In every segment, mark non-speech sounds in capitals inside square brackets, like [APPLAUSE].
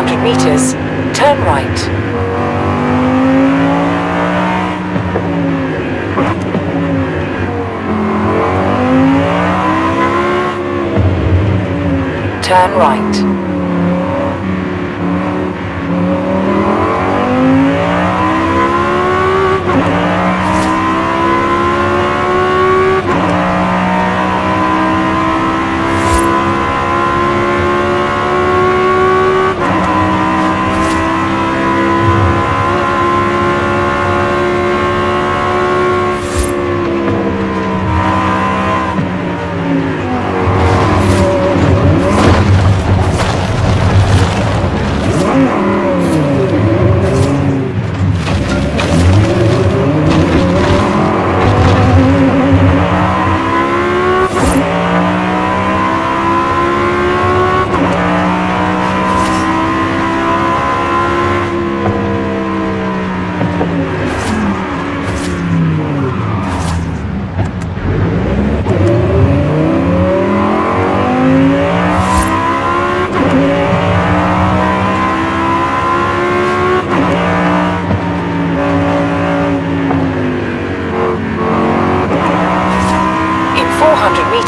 200 meters, turn right. turn right.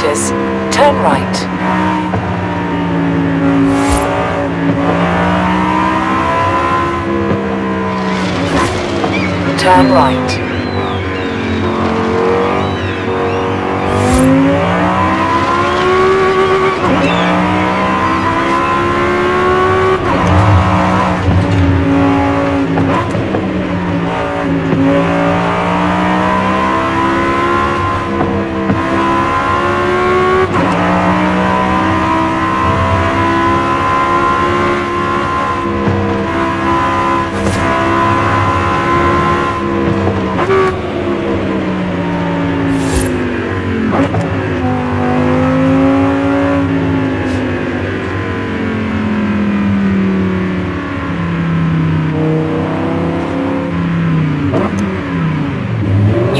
Meters, turn right. Turn right.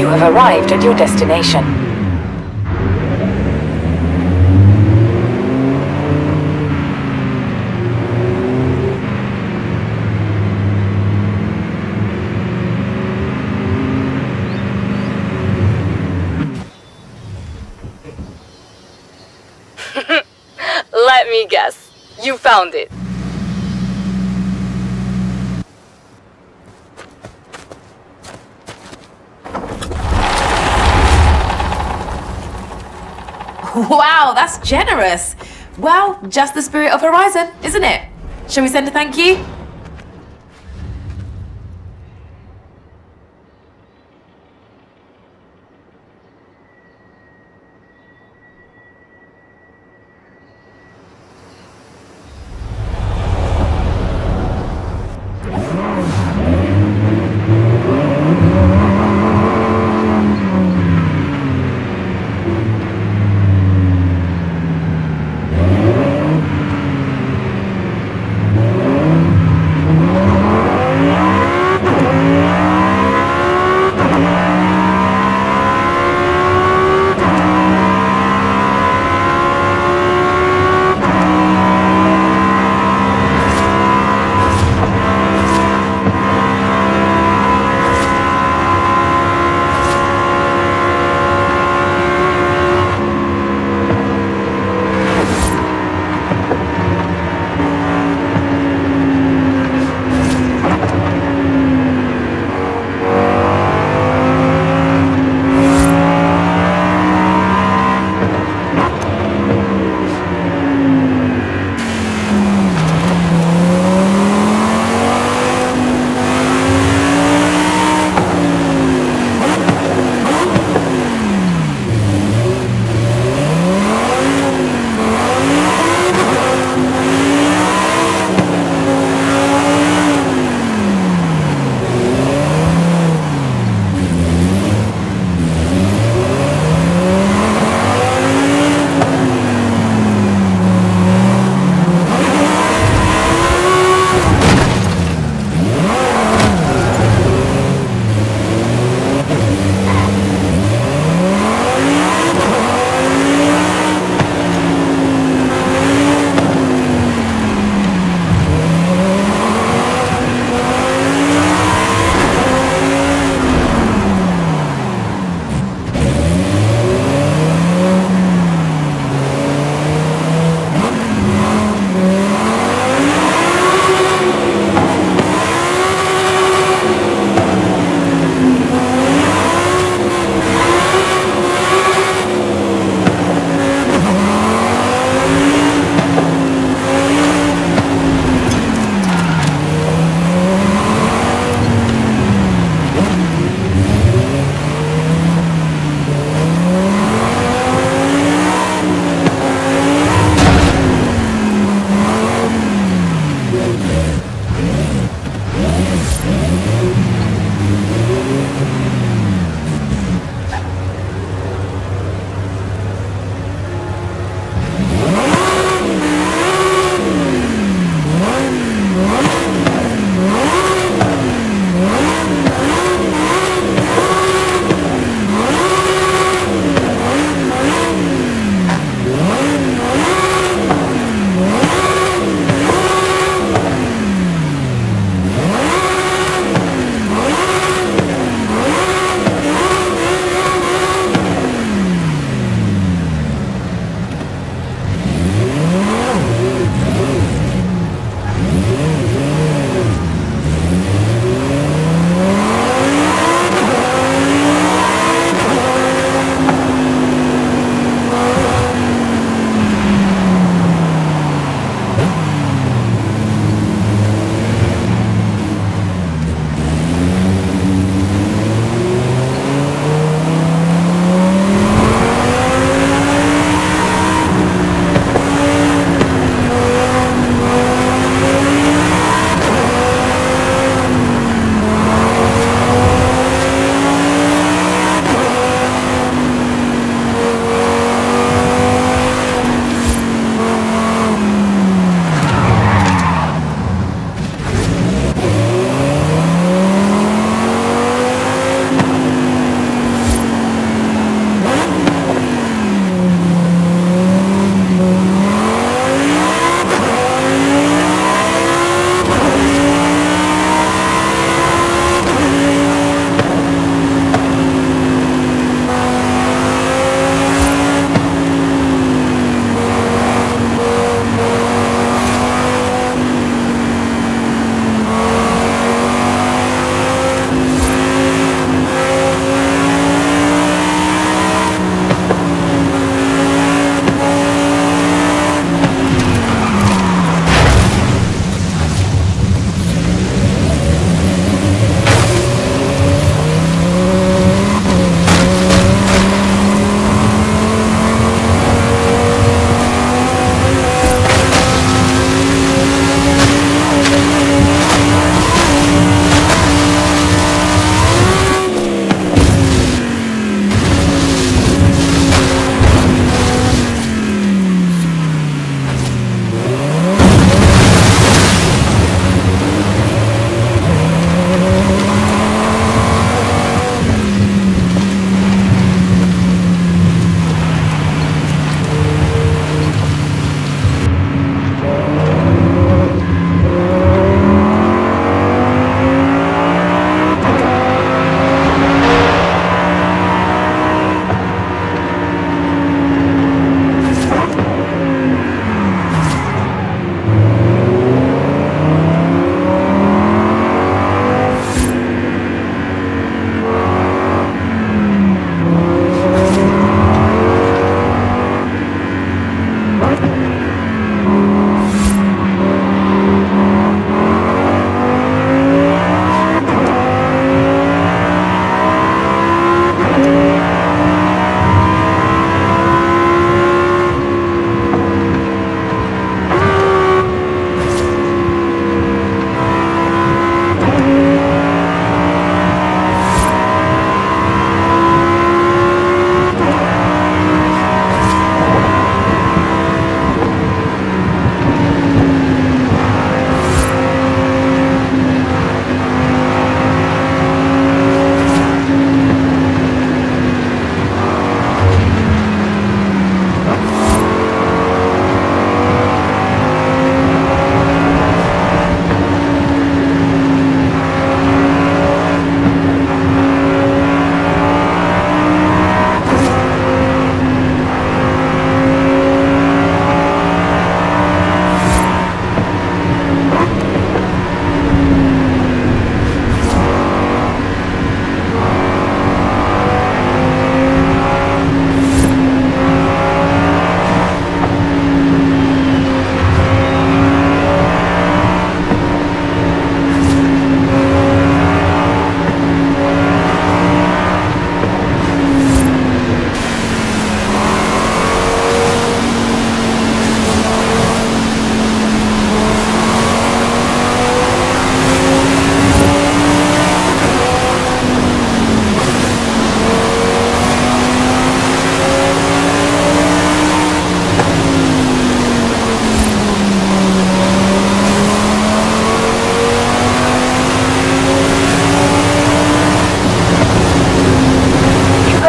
You have arrived at your destination. [LAUGHS] Let me guess. You found it. Wow, that's generous. Well, just the spirit of Horizon, isn't it? Shall we send a thank you?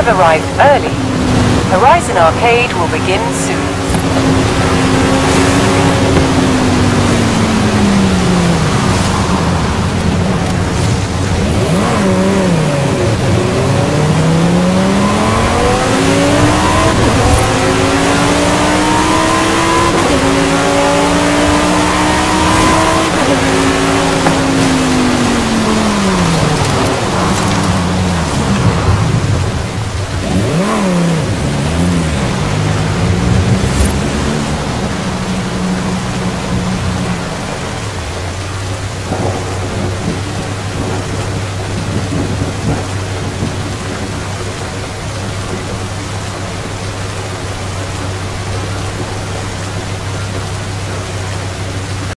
Arrived early. Horizon Arcade will begin soon.